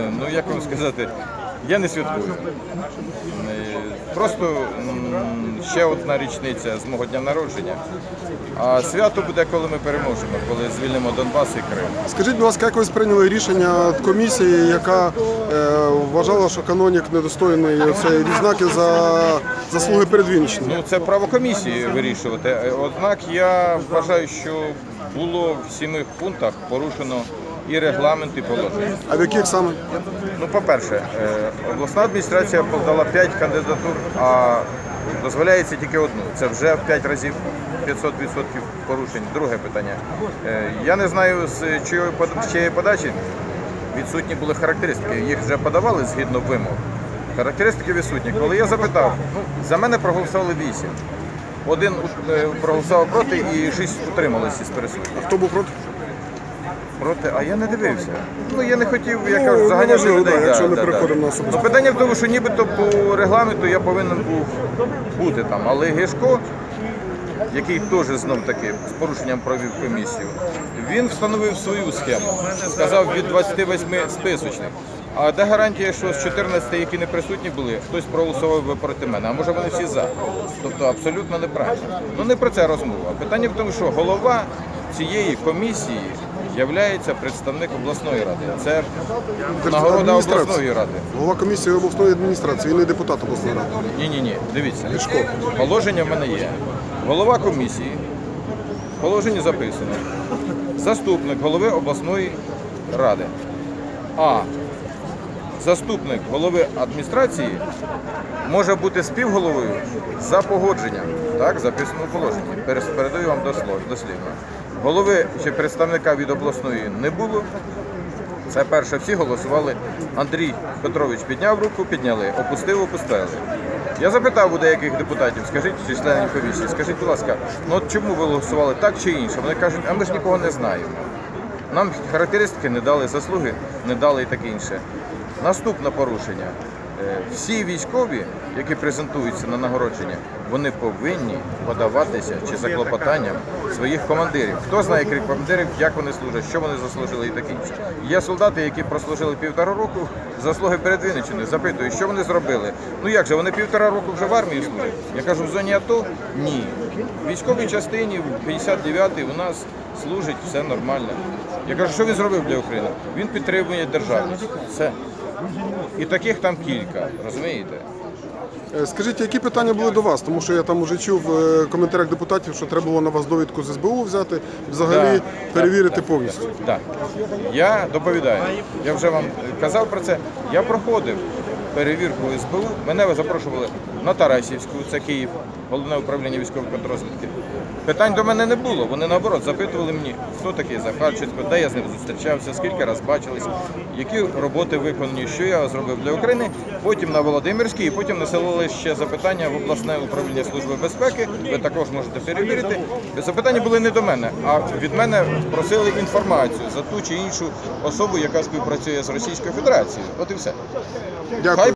Е, Ну, як вам сказати, я не святкую. Е, Просто ще одна річниця з мого дня народження. А свято буде, коли ми переможемо, коли звільнимо Донбас і Крим. Скажіть, будь ласка, як ви сприйняли рішення комісії, яка е, вважала, що канонік недостойний цієї відзнаки за заслуги перед Вінниччиною? Ну, це право комісії вирішувати. Однак я вважаю, що було в сіми пунктах порушено і регламент, і положення. А в яких саме? Ну, по-перше, е, обласна адміністрація подала 5 кандидатур, а дозволяється тільки одну. Це вже в 5 разів 500% порушень. Друге питання. Е, Я не знаю, з чиєї подачі відсутні були характеристики. Їх вже подавали згідно вимог. Характеристики відсутні. Коли я запитав, за мене проголосували 8. Один е, проголосував проти і 6 утрималися з присутніх. Хто був проти? Проти, а я не дивився. Ну я не хотів, я Ну, кажу, заганяти неважливо, людей. да, якщо не переходимо на особисте. Ну, питання в тому, що нібито по регламенту я повинен був бути там. Але Гешко, який теж знов таки з порушенням провів комісію, він встановив свою схему. Сказав від 28 списочних. А де гарантія, що з 14, які не присутні були, хтось проголосував би проти мене, а може вони всі за. Тобто абсолютно неправильно. Ну не про це розмова. Питання в тому, що голова цієї комісії являється представник обласної ради. Це нагорода Адміністрація. обласної ради. Голова комісії обласної адміністрації, він не депутат обласної ради. Ні, ні, ні. Дивіться. Гешко. Положення в мене є. Голова комісії. В положенні записано. Заступник голови обласної ради. А заступник голови адміністрації може бути співголовою за погодженням. Так, записано в положенні. Передаю вам дослівно. Голови чи представника від обласної не було. Це перше, всі голосували. Андрій Петрович підняв руку, підняли, опустив, опустили. Я запитав у деяких депутатів, скажіть, чи членів комісії, скажіть, будь ласка, ну от чому ви голосували так чи інше? Вони кажуть, а ми ж нікого не знаємо. Нам характеристики не дали, заслуги не дали і таке інше. Наступне порушення. Е, Всі військові, які презентуються на нагородження, вони повинні подаватися чи за клопотанням своїх командирів. Хто знає крім командирів, як вони служать, що вони заслужили і таке інше. Є солдати, які прослужили півтора року, заслуги перед Вінниччиною, запитую, що вони зробили. Ну як же, вони півтора року вже в армії служать? Я кажу, в зоні АТО ні. В військовій частині в 59-й у нас служить все нормально. Я кажу, що він зробив для України? Він підтримує державність. Все. І таких там кілька, розумієте? Е, Скажіть, які питання були до вас? Тому що я там уже чув в коментарях депутатів, що треба було на вас довідку з СБУ взяти взагалі перевірити повністю. Так. Я доповідаю. Я вже вам казав про це. Я проходив перевірку СБУ. Мене запрошували на Тарасівську, це Київ, головне управління військової контрозвідки. Питань до мене не було. Вони наоборот запитували мені, хто такий Захарченко, де я з ним зустрічався, скільки разів бачились, які роботи виконані, що я зробив для України. Потім на Володимирській, потім насилили ще запитання в обласне управління служби безпеки. Ви також можете перевірити. Запитання були не до мене, а від мене просили інформацію за ту чи іншу особу, яка співпрацює з Російською Федерацією. От і все. Дякую.